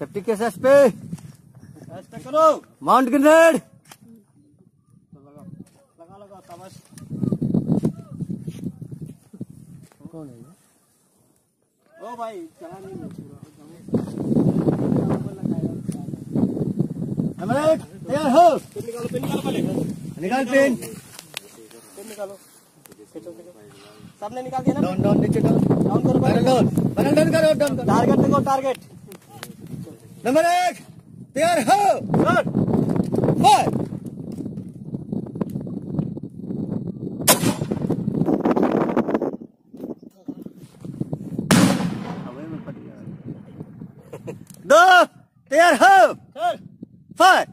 safety case S पे करो mount grenade लगा लगा तमस कौन है ओ भाई चला नहीं तैयार हो पिन निकालो पिन निकालो पहले निकाल पेन पिन निकालो सबने निकाल दिया ना डाउन डाउन नीचे डाउन डाउन करो डाउन डाउन करो डाउन टारगेट देखो टारगेट नंबर एक तैयार हो गुड फायर दो तैयार हो चल फायर